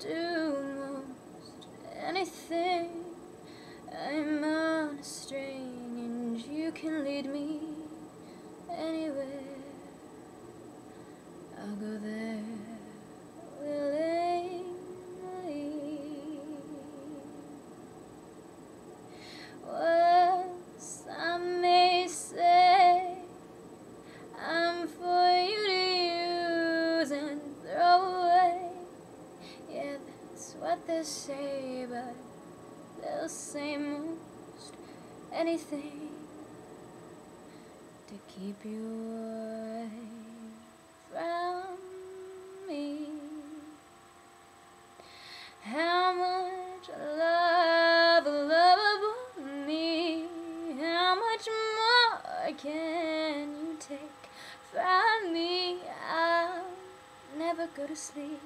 do most anything. I'm on a string, and you can lead me anywhere. I'll go there. To say, but they'll say most anything to keep you away from me. How much love, love about me? How much more can you take from me? I'll never go to sleep.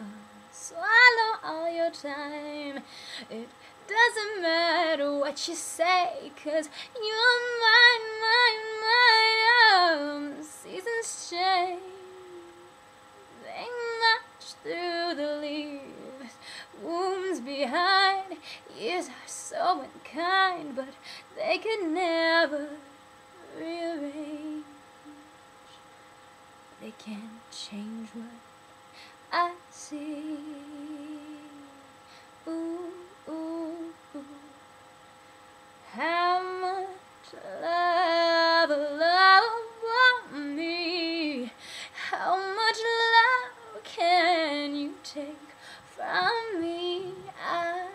Uh, swallow all your time. It doesn't matter what you say, cause you're mine, mine, mine. Um, seasons change, they march through the leaves. Wounds behind, years are so unkind, but they can never rearrange. They can't change what I see. How much love can you take from me? I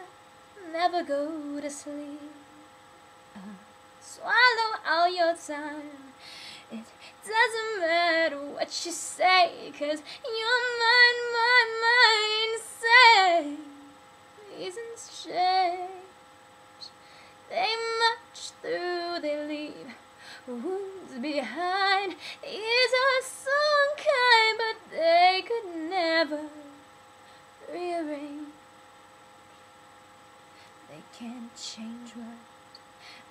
never go to sleep. Swallow all your time. It doesn't matter what you say, cause you're mine, mine, mine. Say, reasons change. They march through, they leave wounds behind. They can't change what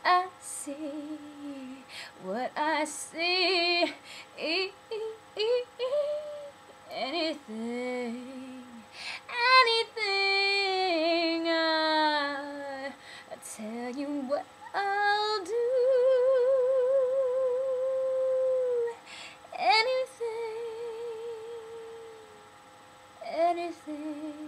I see, what I see. Anything, anything. I, I tell you what I'll do. Anything, anything.